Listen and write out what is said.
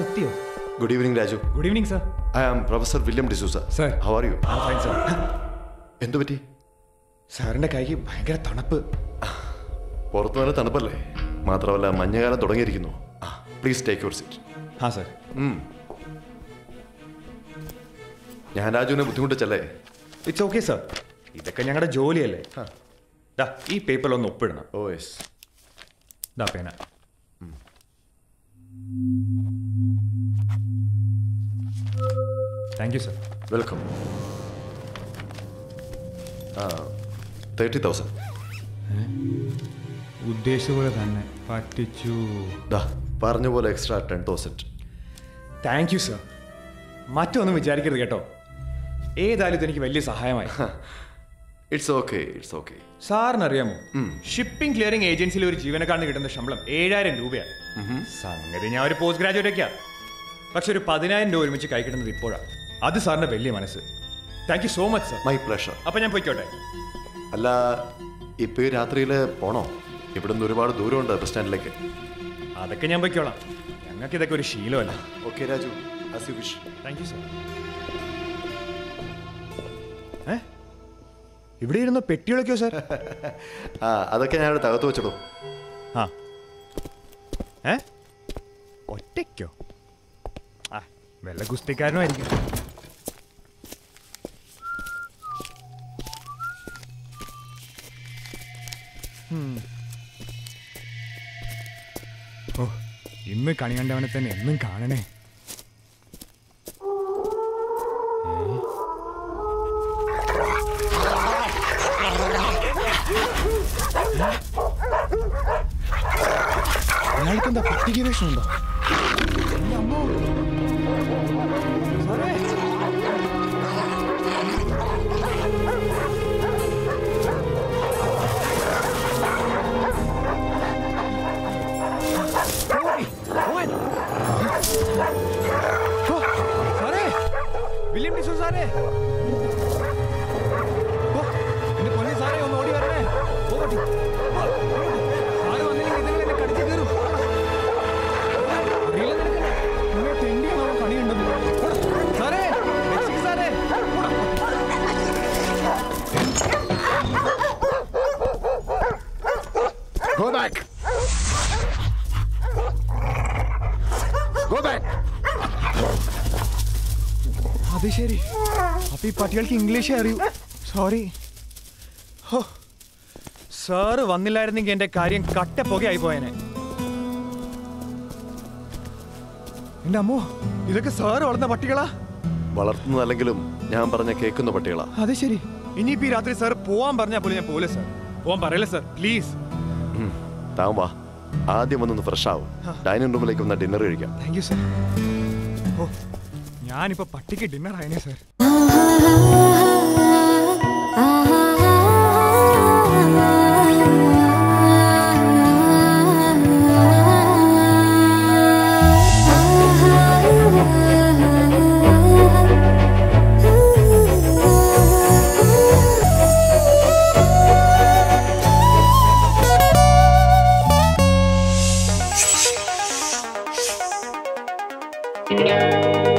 Sir എത്തിയോ good evening Raju good evening sir I am professor William D'Souza sir how are you fine sir എന്തു പറ്റി? സാറിന്റെ കൈക്ക് ഭയങ്കര തണുപ്പ്. പുറത്തു നല്ല തണുപ്പല്ലേ? മാത്രമല്ല മഞ്ഞകാലം തുടങ്ങിയിരിക്കുന്നു. പ്ലീസ് ടേക്ക് യുവർ സീറ്റ് ആ സാർ ഞാൻ രാജുവിനെ ബുദ്ധിമുട്ടിച്ചല്ലേ? ഇറ്റ്സ് ഓക്കെ സാർ ഇതൊക്കെ ഞങ്ങളുടെ ജോലിയല്ലേ. ഈ പേപ്പറിൽ ഒന്ന് ഒപ്പിടണം. ഓ യെസ് ദാ പേന. Thank you sir. Welcome. Thirty thousand. ഉദ്ദേശിച്ച പോലെ തന്നെ. പറ്റിച്ചു. ദാ പറഞ്ഞ പോലെ extra ten thousand. Thank you sir. മറ്റൊന്നും വിചാരിക്കരുത് കേട്ടോ. ഏതായാലും ഇതെനിക്ക് വലിയ സഹായമായി. ഇറ്റ്സ് ഓക്കെ ഇറ്റ്സ് ഓക്കെ സാറിന് അറിയാമോ ഷിപ്പിംഗ് ക്ലിയറിംഗ് ഏജൻസിയിൽ ഒരു ജീവനക്കാരന് കിട്ടുന്ന ശമ്പളം ഏഴായിരം രൂപയാണ് സംഗതി ഞാൻ ഒരു പോസ്റ്റ് ഗ്രാജുവേറ്റ് ഒക്കെയാണ് പക്ഷെ ഒരു പതിനായിരം രൂപ ഒരുമിച്ച് കൈ കിട്ടുന്നത് ഇപ്പോഴാണ് അത് സാറിന്റെ വലിയ മനസ്സ്. Thank you so much sir my pleasure അപ്പൊ ഞാൻ പോയിക്കോട്ടെ. അല്ല ഇപ്പൊ ഈ രാത്രിയിൽ പോണോ? ഇവിടുന്ന് ഒരുപാട് ദൂരമുണ്ട് ബസ് സ്റ്റാൻഡിലേക്ക്. അതൊക്കെ ഞാൻ പോയിക്കോളാം. ഞങ്ങൾക്ക് ഇതൊക്കെ ഒരു ശീലമല്ല? Okay Raju as you wish thank you sir ഇവിടെ ഇരുന്ന് പെട്ടി വിളിക്കോ സാർ ആ അതൊക്കെ ഞാൻ ഇവിടെ തകർത്ത് വെച്ചിടും ആ. ഏ? ഒറ്റയ്ക്കോ? ആ വെള്ള ഗുസ്തിക്കാരനും ആയിരിക്കും. ഓ ഇന്ന് കണി കണ്ടവനെ തന്നെ എന്നും കാണണേ. അയാൾക്ക് എന്താ പട്ടിക വേഷമുണ്ടോ അമ്മോ. Go back! Go back! അത് ശരി. അപ്പൊ ഈ പട്ടികൾക്ക് ഇംഗ്ലീഷേ അറിയൂ. സോറി ഹോ. സാറ് വന്നില്ലായിരുന്നെങ്കിൽ എന്റെ കാര്യം കട്ട പുകയായി പോയനെ എന്റെ അമ്മോ ഇതൊക്കെ സാറ് വളർന്ന പട്ടികളാ? വളർത്തുന്നതല്ലെങ്കിലും ഞാൻ പറഞ്ഞ കേൾക്കുന്ന പട്ടികളാ. അത് ശരി. ഇനിയിപ്പോ ഈ രാത്രി സാർ പോവാൻ പറഞ്ഞാൽ പോലും ഞാൻ പോലെ സാർ പോവാൻ പറയല്ലേ സാർ പ്ലീസ് താവും വാ. ആദ്യം വന്നൊന്ന് ഫ്രഷ് ആവും. ഡൈനിങ് റൂമിലേക്ക് വന്ന ഡിന്നർ കഴിക്കാം. താങ്ക് യു സർ ഓ ഞാനിപ്പോ പട്ടിക്ക് ഡിന്നർ ആയിനേ സർ Música